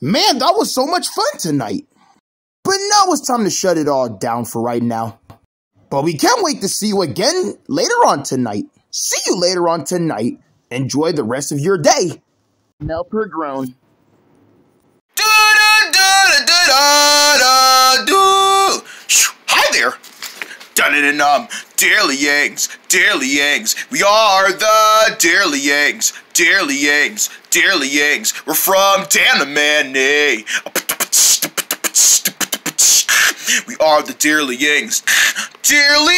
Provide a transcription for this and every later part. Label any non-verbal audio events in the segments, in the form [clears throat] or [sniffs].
Man, that was so much fun tonight. But now it's time to shut it all down for right now. But we can't wait to see you again later on tonight. See you later on tonight. Enjoy the rest of your day. Mel Pergrone. Hi there. Done it in um Dearly Yangs, Dearly Yangs. We are the Dearly Yangs, Dearly Yangs, Dearly Yangs. We're from Danamane. We are the Dearly Yangs. Dearly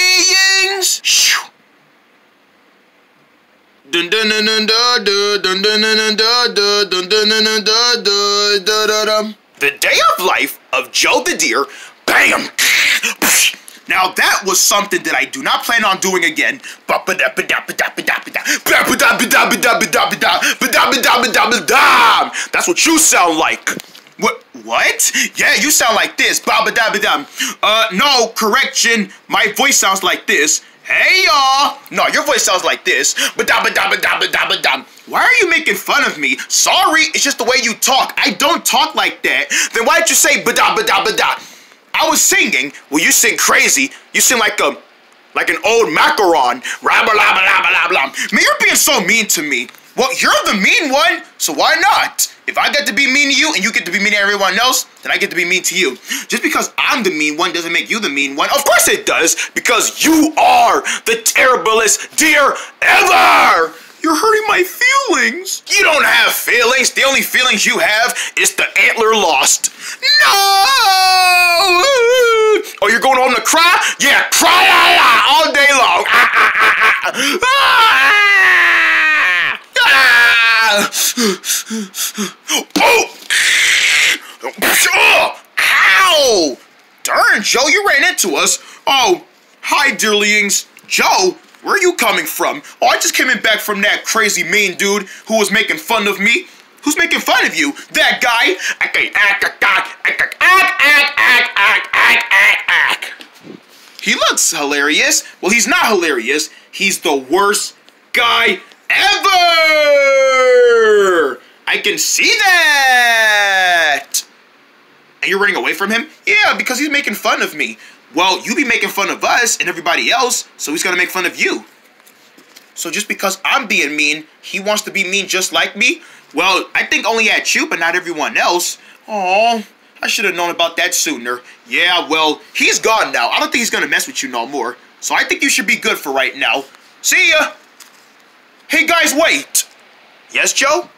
dun dun dun dun dun dun dun dun dun dun dun dun dun dun dun The day of life of Joe the Deer. Bam! Now that was something that I do not plan on doing again. That's what you sound like. What? What? Yeah, you sound like this. Uh, no, correction. My voice sounds like this. Hey y'all! No, your voice sounds like this. Why are you making fun of me? Sorry, it's just the way you talk. I don't talk like that. Then why did you say bada bada bada? I was singing. Well, you sing crazy. You sing like a, like an old macaron. Rabba la blah blah blah. Man, you're being so mean to me. Well, you're the mean one, so why not? If I get to be mean to you and you get to be mean to everyone else, then I get to be mean to you. Just because I'm the mean one doesn't make you the mean one. Of course it does, because you are the terriblest deer ever! You're hurting my feelings. You don't have feelings. The only feelings you have is the antler lost. No! Oh, you're going home to cry? Yeah, cry all day long. Ah, ah, ah, ah. Oh! oh! Ow! Darn, Joe, you ran into us. Oh, hi, dearlings. Joe, where are you coming from? Oh, I just came in back from that crazy mean dude who was making fun of me. Who's making fun of you? That guy? He looks hilarious. Well, he's not hilarious. He's the worst guy ever! I can see that! And you're running away from him? Yeah, because he's making fun of me. Well, you be making fun of us and everybody else, so he's gonna make fun of you. So just because I'm being mean, he wants to be mean just like me? Well, I think only at you, but not everyone else. Oh, I should have known about that sooner. Yeah, well, he's gone now. I don't think he's gonna mess with you no more. So I think you should be good for right now. See ya! Hey guys, wait! Yes, Joe?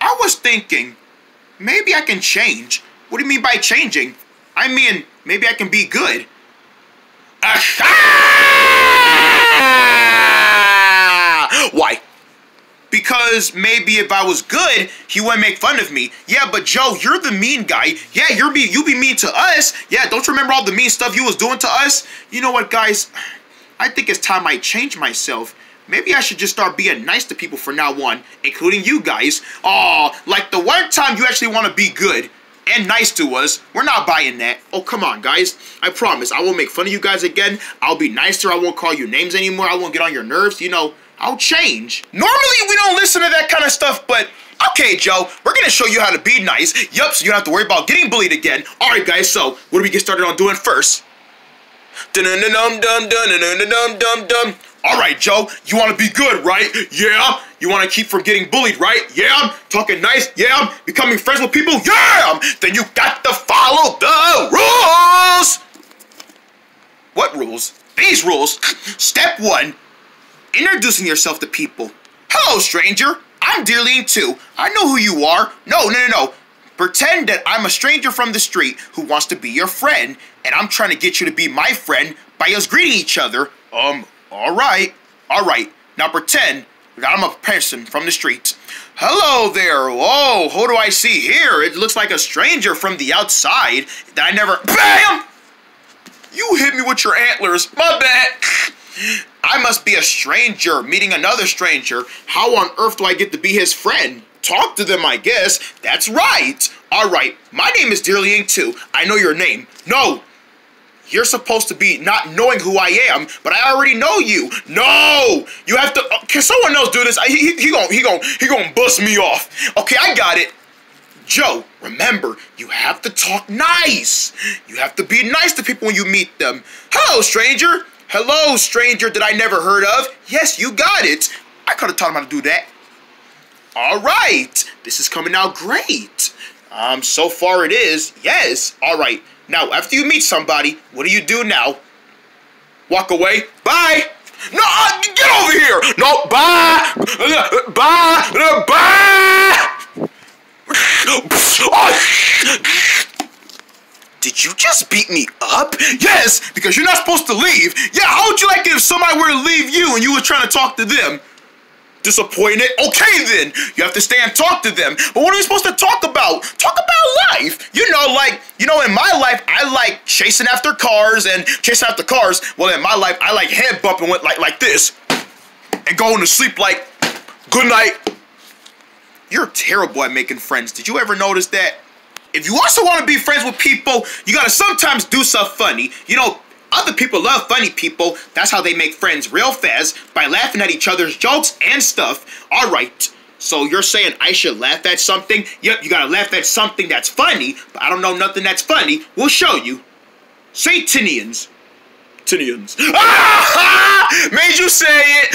I was thinking, maybe I can change. What do you mean by changing? I mean, maybe I can be good. Why? Because maybe if I was good, he wouldn't make fun of me. Yeah, but Joe, you're the mean guy. Yeah, you're be you be mean to us. Yeah, don't you remember all the mean stuff you was doing to us? You know what, guys? I think it's time I change myself. Maybe I should just start being nice to people from now on, including you guys. Oh, like the one time you actually want to be good and nice to us. We're not buying that. Oh, come on, guys. I promise I won't make fun of you guys again. I'll be nicer. I won't call you names anymore. I won't get on your nerves. You know, I'll change. Normally, we don't listen to that kind of stuff, but okay, Joe, we're to show you how to be nice. Yup, so you don't have to worry about getting bullied again. All right, guys, so what do we get started on doing first? Dun dun dun dun dun dun dun dun dun. All right, Joe, you want to be good, right? Yeah. You want to keep from getting bullied, right? Yeah. I'm Talking nice, yeah. I'm Becoming friends with people, yeah. Then you got to follow the rules. What rules? These rules. Step one, introducing yourself to people. Hello, stranger. I'm Dearling too. I know who you are. No, no, no, no. Pretend that I'm a stranger from the street who wants to be your friend, and I'm trying to get you to be my friend by us greeting each other. Um, alright, alright. Now pretend I'm a person from the street. Hello there. Whoa, who do I see here? It looks like a stranger from the outside that I never. BAM! You hit me with your antlers. My bad. I must be a stranger meeting another stranger. How on earth do I get to be his friend? Talk to them, I guess. That's right. All right. My name is Dearly too. I know your name. No. You're supposed to be not knowing who I am, but I already know you. No, you have to. Uh, can someone else do this? He, he, he gon' he gon' he gon' bust me off. Okay, I got it. Joe, remember, you have to talk nice. You have to be nice to people when you meet them. Hello, stranger. Hello, stranger that I never heard of. Yes, you got it. I could have taught him how to do that. All right, this is coming out great. Um, so far it is. Yes. All right. Now, after you meet somebody, what do you do now? Walk away. Bye. No, uh, get over here. No, bye. Bye. Bye. Did you just beat me up? Yes, because you're not supposed to leave. Yeah, how would you like it if somebody were to leave you and you were trying to talk to them? Disappointed? Okay then, you have to stay and talk to them. But what are we supposed to talk about? Talk about life. You know, like, you know, in my life, I like chasing after cars and chasing after cars. Well, in my life, I like head bumping with like like this and going to sleep like, good night. You're terrible at making friends. Did you ever notice that? If you also want to be friends with people, you gotta sometimes do stuff funny. You know, other people love funny people. That's how they make friends real fast, by laughing at each other's jokes and stuff. Alright, so you're saying I should laugh at something? Yep, you gotta laugh at something that's funny, but I don't know nothing that's funny. We'll show you. Say Tinians. Tinians. [laughs] Ah! [laughs] Made you say it!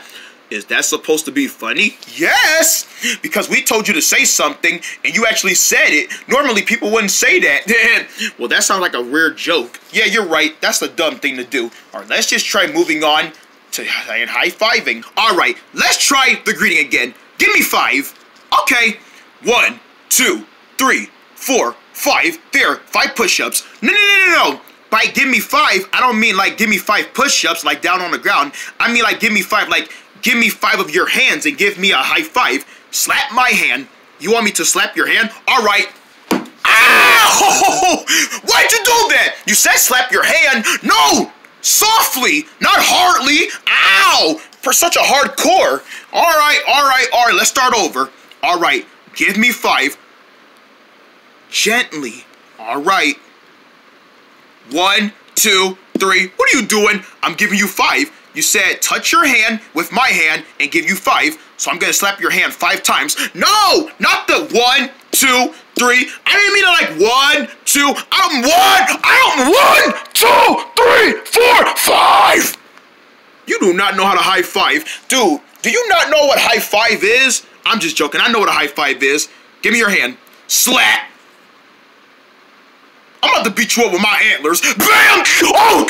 [laughs] Is that supposed to be funny? Yes! Because we told you to say something and you actually said it. Normally people wouldn't say that. [laughs] well, that sounds like a weird joke. Yeah, you're right. That's a dumb thing to do. Alright, let's just try moving on to high-fiving. Alright, let's try the greeting again. Give me five. Okay. One, two, three, four, five. There, five push-ups. No, no, no, no, no. By give me five, I don't mean like give me five push-ups like down on the ground. I mean like give me five like give me five of your hands and give me a high five. Slap my hand. You want me to slap your hand? All right. Ow! Ah! [laughs] Why'd you do that? You said slap your hand. No! Softly, not hardly. Ow! For such a hardcore. All right, all right, all right. Let's start over. All right. Give me five. Gently. All right. One, two, three. What are you doing? I'm giving you five. You said touch your hand with my hand and give you five. So I'm gonna slap your hand five times. No, not the one, two, three. I didn't mean it like one, two. I'm one. I'm one, two, three, four, five. You do not know how to high five. Dude, do you not know what high five is? I'm just joking. I know what a high five is. Give me your hand. Slap. I'm about to beat you up with my antlers. Bam! Oh!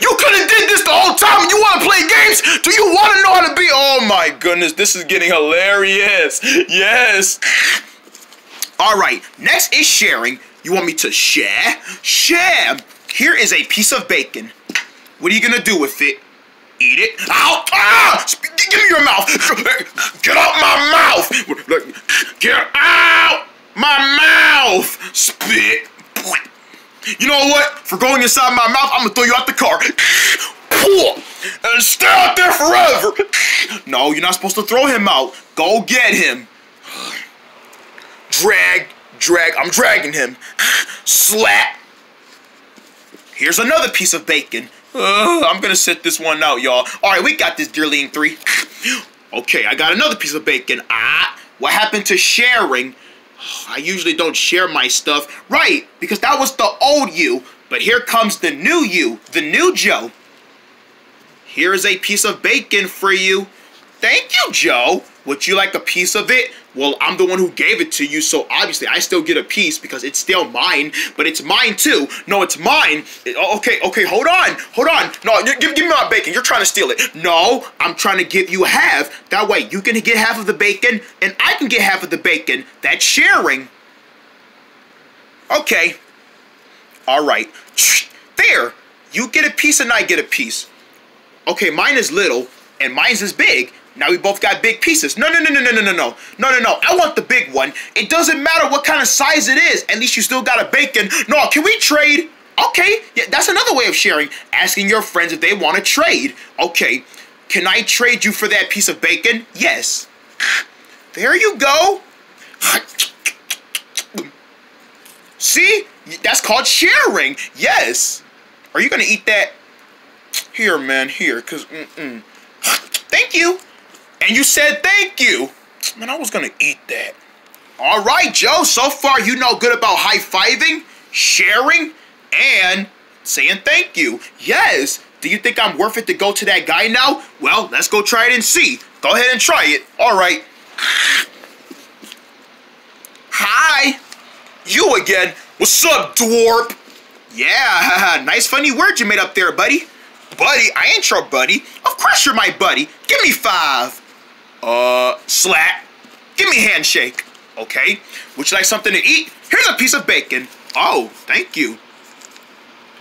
You could have did this the whole time. You want to play games? Do you want to know how to be? Oh my goodness, this is getting hilarious. Yes. All right, next is sharing. You want me to share? Share. Here is a piece of bacon. What are you gonna do with it? Eat it? Ow! Ah! Give me your mouth! Get out my mouth! Get out my mouth! Spit! You know what? For going inside my mouth, I'm gonna throw you out the car. And stay out there forever. No, you're not supposed to throw him out. Go get him. Drag, drag, I'm dragging him. Slap. Here's another piece of bacon. Uh, I'm gonna sit this one out, y'all. Alright, we got this, Dearling 3. Okay, I got another piece of bacon. Ah, what happened to sharing? I usually don't share my stuff. Right, because that was the old you. But here comes the new you, the new Joe. Here is a piece of bacon for you. Thank you, Joe. Would you like a piece of it? Well, I'm the one who gave it to you, so obviously I still get a piece because it's still mine, but it's mine too. No, it's mine. Okay, okay, hold on, hold on. No, give, give me my bacon. You're trying to steal it. No, I'm trying to give you half. That way you can get half of the bacon and I can get half of the bacon. That's sharing. Okay. All right. [sniffs] There. You get a piece and I get a piece. Okay, mine is little and mine's is big. Now we both got big pieces. No, no, no, no, no, no, no, no. No, no, no. I want the big one. It doesn't matter what kind of size it is. At least you still got a bacon. No, can we trade? Okay, yeah, that's another way of sharing. Asking your friends if they want to trade. Okay, can I trade you for that piece of bacon? Yes. [sighs] There you go. [sighs] See? That's called sharing. Yes. Are you to eat that? Here, man, here, because, mm-mm. [sighs] Thank you. And you said thank you. Man, I was gonna eat that. All right, Joe. So far, you know good about high fiving, sharing, and saying thank you. Yes. Do you think I'm worth it to go to that guy now? Well, let's go try it and see. Go ahead and try it. All right. Hi. You again. What's up, dwarf? Yeah, nice funny word you made up there, buddy. Buddy, I ain't your buddy. Of course you're my buddy. Give me five. Uh, slap. Give me a handshake. Okay. Would you like something to eat? Here's a piece of bacon. Oh, thank you.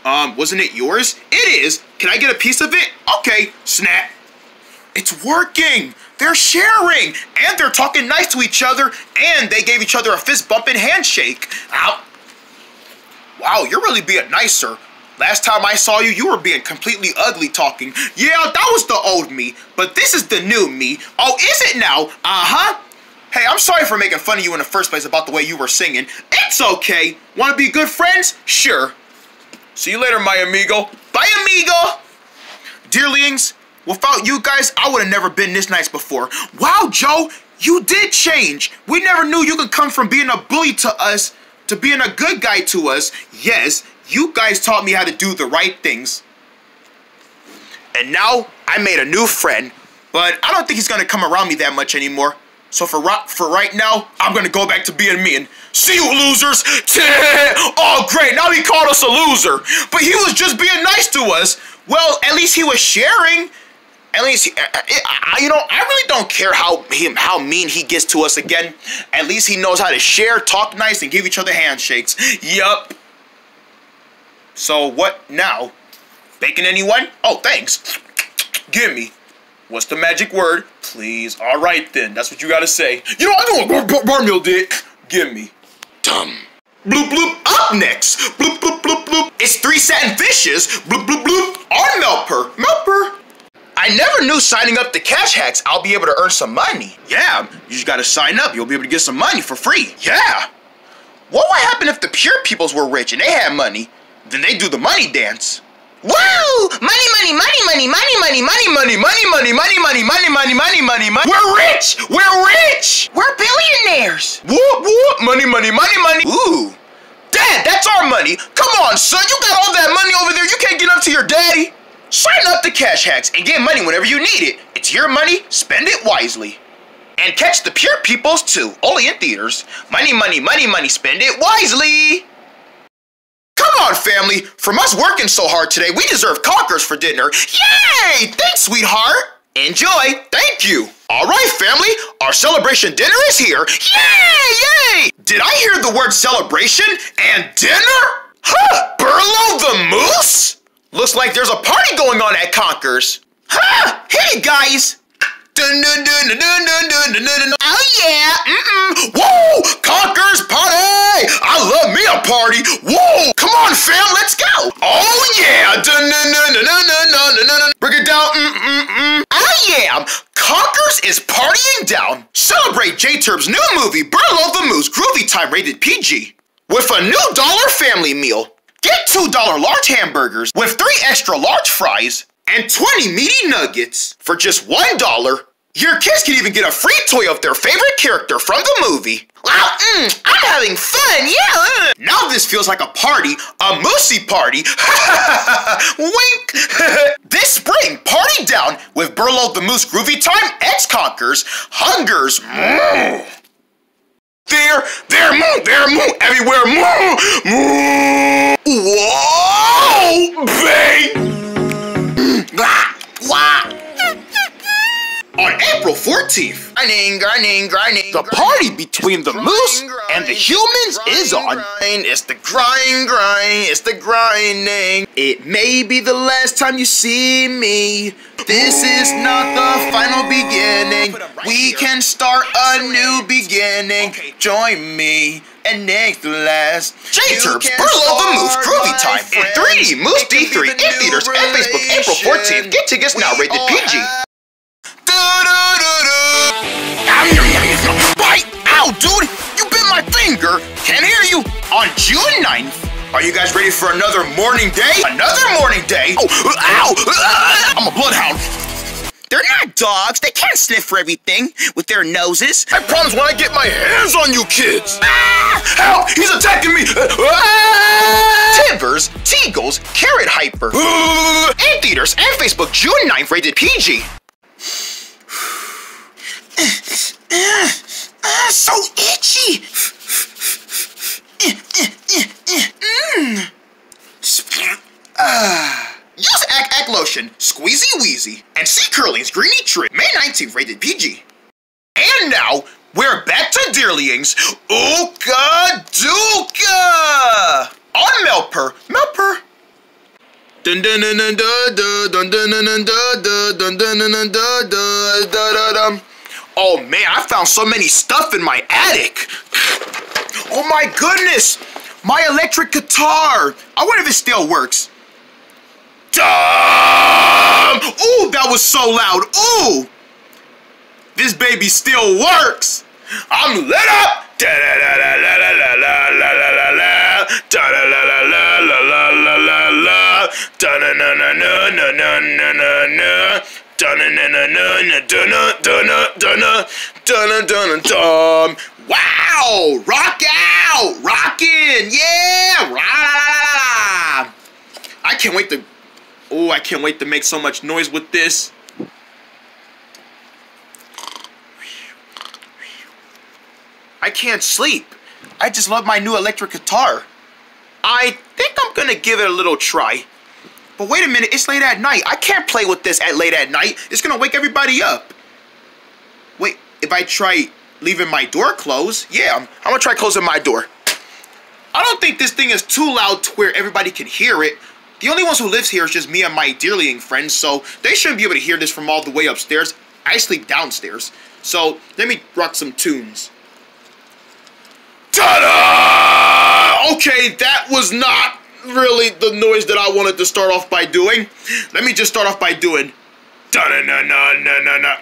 Um, wasn't it yours? It is. Can I get a piece of it? Okay, snap. It's working. They're sharing. And they're talking nice to each other. And they gave each other a fist bump and handshake. Ow. Wow, you're really being nicer. Last time I saw you, you were being completely ugly talking. Yeah, that was the old me, but this is the new me. Oh, is it now? Uh-huh. Hey, I'm sorry for making fun of you in the first place about the way you were singing. It's okay. Want to be good friends? Sure. See you later, my amigo. Bye, amigo. Dearlings, without you guys, I would have never been this nice before. Wow, Joe, you did change. We never knew you could come from being a bully to us to being a good guy to us. Yes, you guys taught me how to do the right things. And now I made a new friend, but I don't think he's gonna come around me that much anymore. So for for right now, I'm gonna go back to being me and see you losers. [laughs] oh great, now he called us a loser, but he was just being nice to us. Well, at least he was sharing. At least, I, you know, I really don't care how him how mean he gets to us again. At least he knows how to share, talk nice, and give each other handshakes. Yup. So what now? Bacon anyone? Oh, thanks. Give me. What's the magic word? Please. All right then. That's what you gotta say. You know I know what Barmeal did. Give me. Dumb. Bloop bloop. Up next. Bloop bloop bloop bloop. It's three satin fishes. Bloop bloop bloop. On Meltpur. Meltpur. I never knew signing up to Cash Hacks I'll be able to earn some money. Yeah, you just gotta sign up. You'll be able to get some money for free. Yeah. What would happen if the pure peoples were rich and they had money? Then they do the money dance. Woo! Money, money, money, money, money, money, money, money, money, money, money, money, money, money, money, money, money. We're rich! We're rich! We're billionaires! Whoop, whoop! Money, money, money, money. Ooh. Dad, that's our money. Come on, son. You got all that money over there. You can't get up to your daddy. Sign up to Cash Hacks and get money whenever you need it. It's your money, spend it wisely. And catch the pure peoples too, only in theaters. Money, money, money, money, spend it wisely. Come on, family. From us working so hard today, we deserve conkers for dinner. Yay! Thanks, sweetheart. Enjoy. Thank you. All right, family. Our celebration dinner is here. Yay! Yay! Did I hear the word celebration and dinner? Huh! Burlo the Moose? Looks like there's a party going on at Conkers. Huh! Hey, guys! Dun, dun, dun, Oh yeah. Mm-mm. Woo! Conker's party! I love me a party. woo! Come on, fam, let's go. Oh yeah. Dun, dun, dun, dun, dun, dun, dun, dun. Break it down. Mm-mm-mm. Oh yeah. Conkers is partying down. Celebrate J-Turb's new movie, Burlow the Moose, Groovy Time rated PG. With a new dollar family meal. Get $2 large hamburgers with three extra large fries and 20 meaty nuggets for just $1 your kids can even get a free toy of their favorite character from the movie. Wow, mm, I'm having fun, yeah. Uh. Now this feels like a party, a moosey party. [laughs] Wink. [laughs] this spring, party down with Burlo the Moose Groovy Time X Conkers Hungers. Mm. There, there, moo, there, moo, everywhere, moo, moo. Whoa, babe. Wah, On April 14th, grinding, grinding, grinding, the party between the grind, moose grind, and the humans grind, is on. It's the grind, grind, it's the grinding. It may be the last time you see me. This is not the final beginning. We can start a new beginning. Join me and next to last. J-Turbs, Burlo the Moose, Groovy Time, in 3D, Moose D3, in theaters, and Facebook, April 14th. Get tickets now, rated PG. Ow, dude! You bit my finger! Can't hear you! On June 9th, are you guys ready for another morning day? Another morning day? Oh, ow! I'm a bloodhound. They're not dogs. They can't sniff for everything with their noses. I promise when I get my hands on you kids. Ah! Help! He's attacking me! Ah! Timbers, Teagles, Carrot Hyper, Ah! and theaters and Facebook June 9th rated PG. Ah, so itchy. Mm. Ah. Use Ack Ack Lotion, Squeezy Wheezy, and Sea Curling's Greeny Trip, May 19th rated PG. And now, we're back to Dearlings. Ooka Dooka! On Meltpur, Meltpur. Dun dun dun dun dun dun dun dun dun dun dun dun dun dun dun dun dun dun dun Oh man, I found so many stuff in my attic. Oh my goodness! My electric guitar! I wonder if it still works. Dumb! Ooh, that was so loud. Ooh! This baby still works! I'm lit up! Da da da da la la la la la la la la da da la la la la la la la la da na na na na na na na na na da na na na na na da na da na da na da na da na dum Wow! Rock out! Rockin'! Yeah! I can't wait to Oh, I can't wait to make so much noise with this. I can't sleep. I just love my new electric guitar. I think I'm gonna give it a little try. But wait a minute, it's late at night. I can't play with this at late at night. It's gonna wake everybody up. Wait, if I try leaving my door closed, yeah, I'm, I'm gonna try closing my door. I don't think this thing is too loud to where everybody can hear it. The only ones who lives here is just me and my dearling friends, so they shouldn't be able to hear this from all the way upstairs. I sleep downstairs. So let me rock some tunes. Ta-da! Okay, that was not really the noise that I wanted to start off by doing. Let me just start off by doing.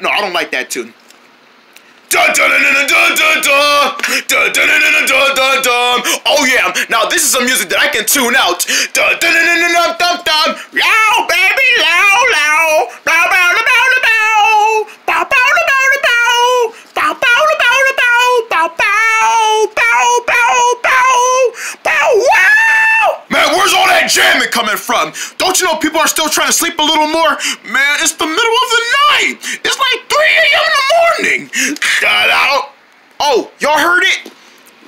No, I don't like that tune. Oh yeah, now this is some music that I can tune out. Yow, baby, low, low. Bow, bow, bow, bow, bow. Bow, bow, bow, bow. Bow, bow. Jamming coming from? Don't you know people are still trying to sleep a little more? Man, it's the middle of the night. It's like 3 a.m. in the morning. Shout out. Oh, y'all heard it?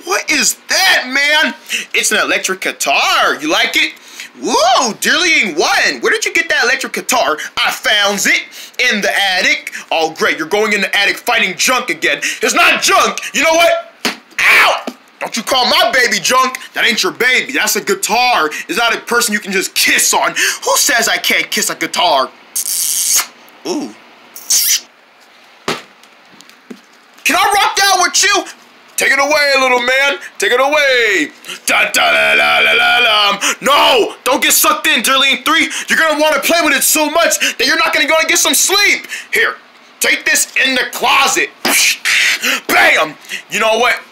What is that, man? It's an electric guitar. You like it? Whoa, Dearling one. Where did you get that electric guitar? I found it in the attic. Oh, great. You're going in the attic fighting junk again. It's not junk. You know what? Ow! Don't you call my baby junk. That ain't your baby. That's a guitar. It's not a person you can just kiss on. Who says I can't kiss a guitar? Ooh. Can I rock down with you? Take it away, little man. Take it away. Da da la la la. No, don't get sucked in, Dearling 3. You're gonna want to play with it so much that you're not gonna go and get some sleep. Here, take this in the closet. Bam! You know what?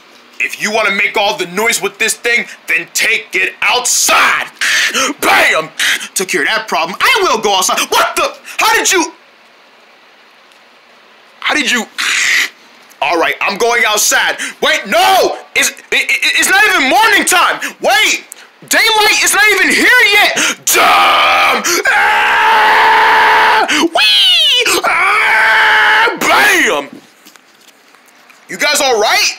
If you want to make all the noise with this thing, then take it outside. Bam! Took care of that problem. I will go outside. What the? How did you? How did you? All right, I'm going outside. Wait, no! It's, it, it- it's not even morning time. Wait! Daylight is not even here yet. Dumb! Ah! Wee! Ah! Bam! You guys all right?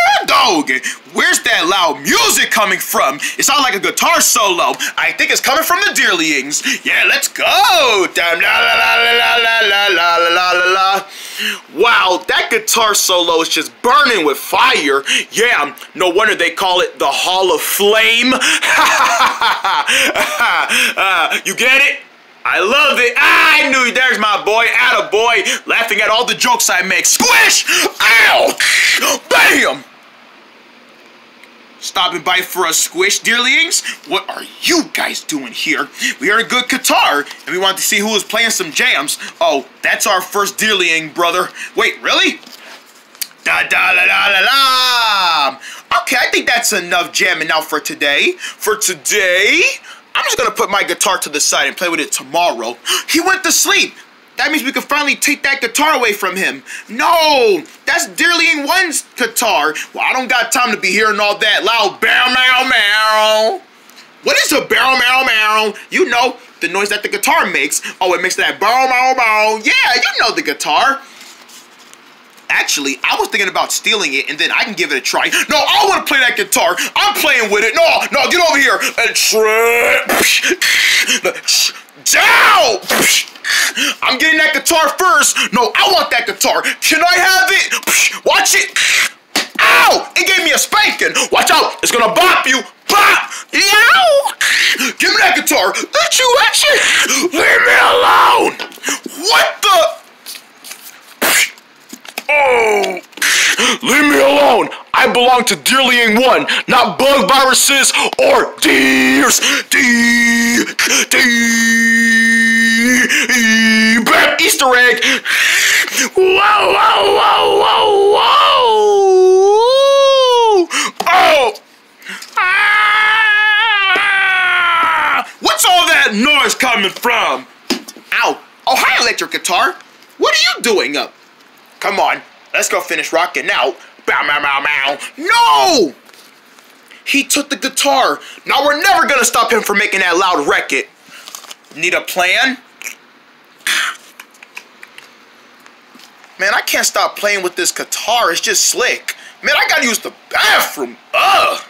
dog? Where's that loud music coming from? It sounds like a guitar solo. I think it's coming from the Dearlings. Yeah, let's go. Wow, that guitar solo is just burning with fire. Yeah, no wonder they call it the Hall of Flame. uh, you get it? I love it. I knew there's my boy, Atta boy, laughing at all the jokes I make. Squish! Ow! Bam! Stop stopping by for a squish, dearlings. What are you guys doing here? We heard a good guitar, and we wanted to see who was playing some jams. Oh, that's our first dearling, brother. Wait, really? Da da la la la la. Okay, I think that's enough jamming now for today. For today, I'm just gonna put my guitar to the side and play with it tomorrow. He went to sleep. That means we can finally take that guitar away from him. No, that's Dearling One's guitar. Well, I don't got time to be hearing all that loud bow meow meow. What is a barrel meow meow? You know, the noise that the guitar makes. Oh, it makes that bow meow meow. Yeah, you know the guitar. Actually, I was thinking about stealing it and then I can give it a try. No, I want to play that guitar. I'm playing with it. No, no, get over here. And trip. [laughs] down. I'm getting that guitar first. No, I want that guitar. Can I have it? Watch it. Ow! It gave me a spanking. Watch out. It's gonna bop you. Bop. Yow! Give me that guitar. Achoo, achoo. Leave me alone. What the? Oh! Leave me alone! I belong to Dearling 1, not bug viruses or deers! Dee! Dee! [laughs] Easter egg! [laughs] Whoa, whoa, whoa, whoa, whoa! Oh! Ah! What's all that noise coming from? Ow! Oh, hi, electric guitar! What are you doing up? Come on, let's go finish rocking out. Bow, bow, bow, bow. No! He took the guitar. Now we're never gonna stop him from making that loud record. Need a plan? Man, I can't stop playing with this guitar. It's just slick. Man, I gotta use the bathroom. Ugh.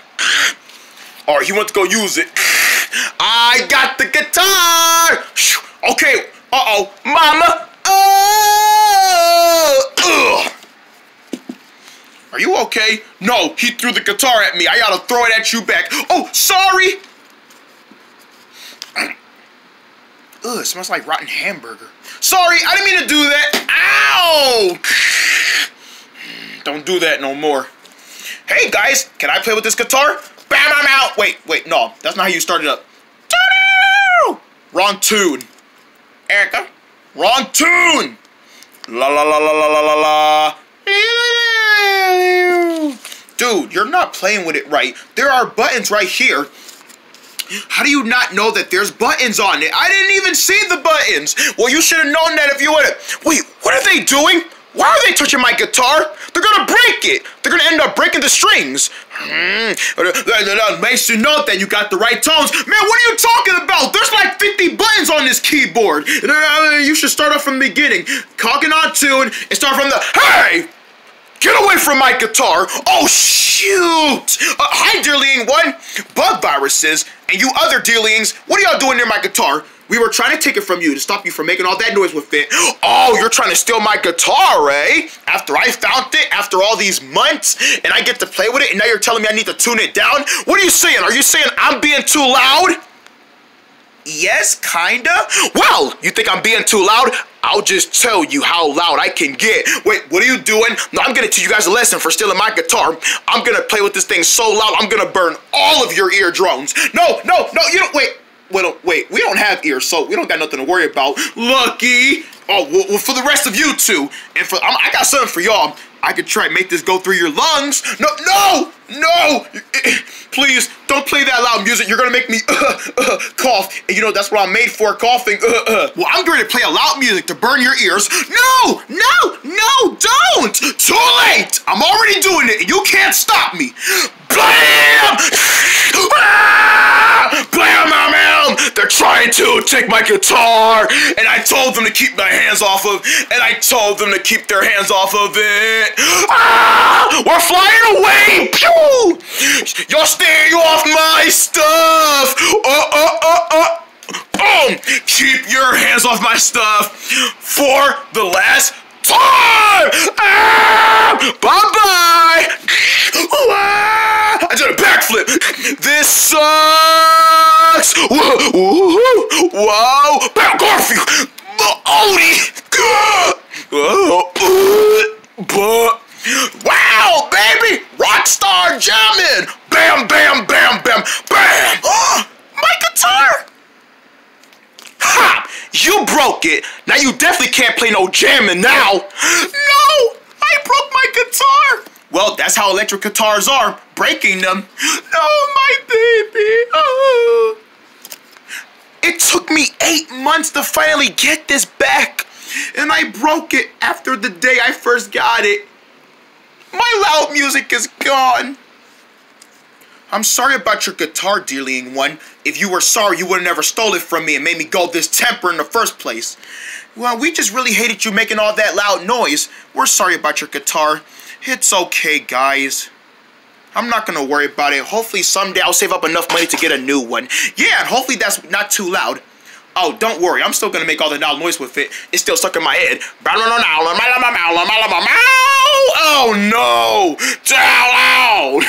Right, he went to go use it. I got the guitar. Okay. Uh-oh. Mama. Oh. Ugh. Are you okay? No, he threw the guitar at me. I gotta throw it at you back. Oh, sorry. Ugh, it smells like rotten hamburger. Sorry, I didn't mean to do that. Ow! Don't do that no more. Hey guys, can I play with this guitar? Bam, I'm out. Wait, wait, no, that's not how you start it up. Wrong tune. Erica, wrong tune. La la la la la la la la. Dude, you're not playing with it right. There are buttons right here. How do you not know that there's buttons on it? I didn't even see the buttons. Well, you should have known that if you would have. Wait, what are they doing? Why are they touching my guitar? They're gonna break it. They're gonna end up breaking the strings. That makes you know that you got the right tones. Man, what are you talking about? There's like 50 buttons on this keyboard. You should start off from the beginning. Cocking on tune and start from the, hey! Get away from my guitar! Oh, shoot! Uh, hi, Dearling One! Bug viruses and you other Dearlings, what are y'all doing near my guitar? We were trying to take it from you to stop you from making all that noise with it. Oh, you're trying to steal my guitar, eh? After I found it, after all these months, and I get to play with it, and now you're telling me I need to tune it down? What are you saying? Are you saying I'm being too loud? Yes, kinda. Well, you think I'm being too loud? I'll just tell you how loud I can get. Wait, what are you doing? No, I'm gonna teach you guys a lesson for stealing my guitar. I'm gonna play with this thing so loud, I'm gonna burn all of your eardrums. No, no, no, you don't, wait. Wait, wait, we don't have ears, so we don't got nothing to worry about. Lucky. Oh, well, well for the rest of you two, and for I'm, I got something for y'all. I could try make this go through your lungs. No, no, no! [clears throat] Please, don't play that loud music. You're gonna make me uh, uh, cough. And you know, that's what I'm made for, coughing. Uh, uh. Well, I'm going to play a loud music to burn your ears. No, no, no, don't! Too late! I'm already doing it, and you can't stop me. Blam! [laughs] Ah! Blam, blam! They're trying to take my guitar, and I told them to keep my hands off of, and I told them to keep their hands off of it. Ah! We're flying away! Pew! You're staying off my stuff! Uh, uh, uh, uh. Um, keep your hands off my stuff for the last time! Ah! Bye-bye! I did a backflip! This sucks! Whoa! Whoa! Whoa! Bam, Garfield! Odie! But... Wow, baby! Rockstar jamming! Bam, bam, bam, bam, bam. Oh, my guitar. Ha! You broke it. Now you definitely can't play no jamming now. No, I broke my guitar. Well, that's how electric guitars are, breaking them. No, my baby. Oh. It took me eight months to finally get this back. And I broke it after the day I first got it. My loud music is gone. I'm sorry about your guitar, dealing one. If you were sorry, you would have never stole it from me and made me go this temper in the first place. Well, we just really hated you making all that loud noise. We're sorry about your guitar. It's okay, guys. I'm not gonna worry about it. Hopefully someday I'll save up enough money to get a new one. Yeah, and hopefully that's not too loud. Oh, don't worry. I'm still gonna make all the loud noise with it. It's still stuck in my head. Oh no! Loud!